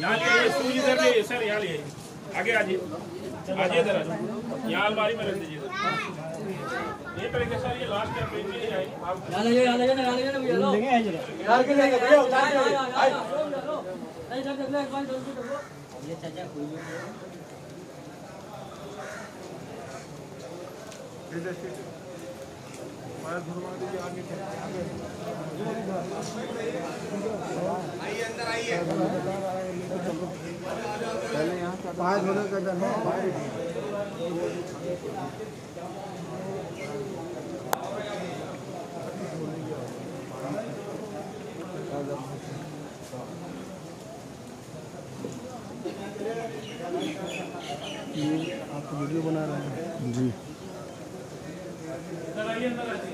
यहाँ आइए इधर ले सर यहाँ ले आगे आ जाइए इधर आ यहाँ अलमारी में रख दीजिए। ये तरीके सर ये लास्ट टाइम में पेज में आएगी आप यहाँ ले यहाँ ले जाओ यहाँ ले जाओ भैया लो। यार के लेके भैया उतार के आए। लो नहीं जब ले एक बार जल्दी करो ये चाचा कोई पाँच होने का डर है आप वीडियो बना रहे हैं। जी। इधर आइए अंदर आइए